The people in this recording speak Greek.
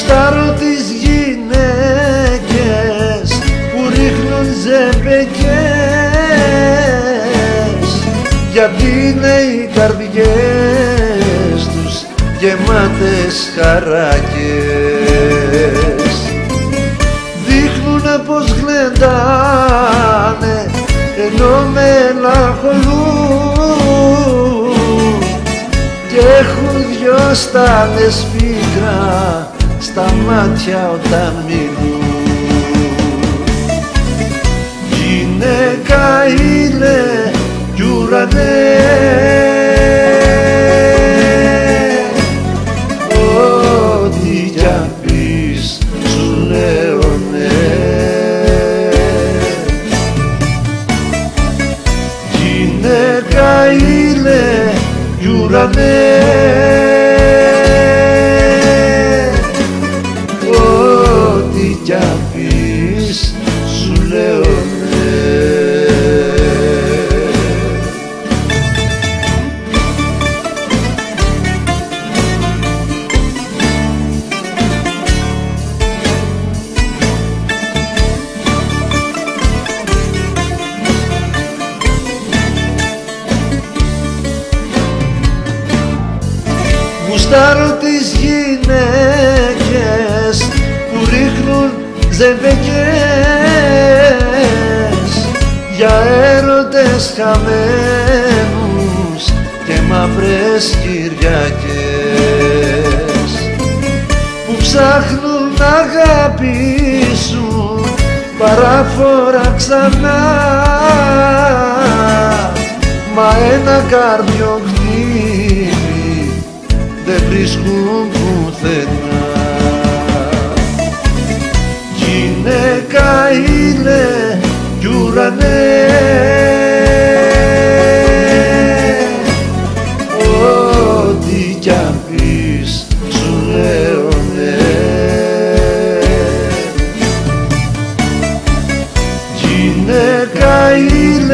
Γουστάρω τις γυναίκες που ρίχνουν ζεμπεκές. Γιατί είναι οι καρδιές τους γεμάτες χαράκες. Δείχνουνε πως γλεντάνε ενώ μελαγχολούν. Και έχουν δυο στάνες πίκρα στα μάτια όταν μιλούν. Γυναίκα είναι κι ουρανές. Ό,τι κι αν πεις σου λέω ναι Γυναίκα είναι κι ουρανές Γουστάρω τις γυναίκες που ρίχνουν ζευγές για έρωτες χαμένους και μαύρες Κυριακές που ψάχνουν να αγαπήσουν παράφορα ξανά. Μα ένα καρδιο χτύπη δεν βρίσκουν πουθενά. Γυναίκα είναι κι ουρανέ. Ό,τι κι αν πεις σου λέω ναι. Γυναίκα είναι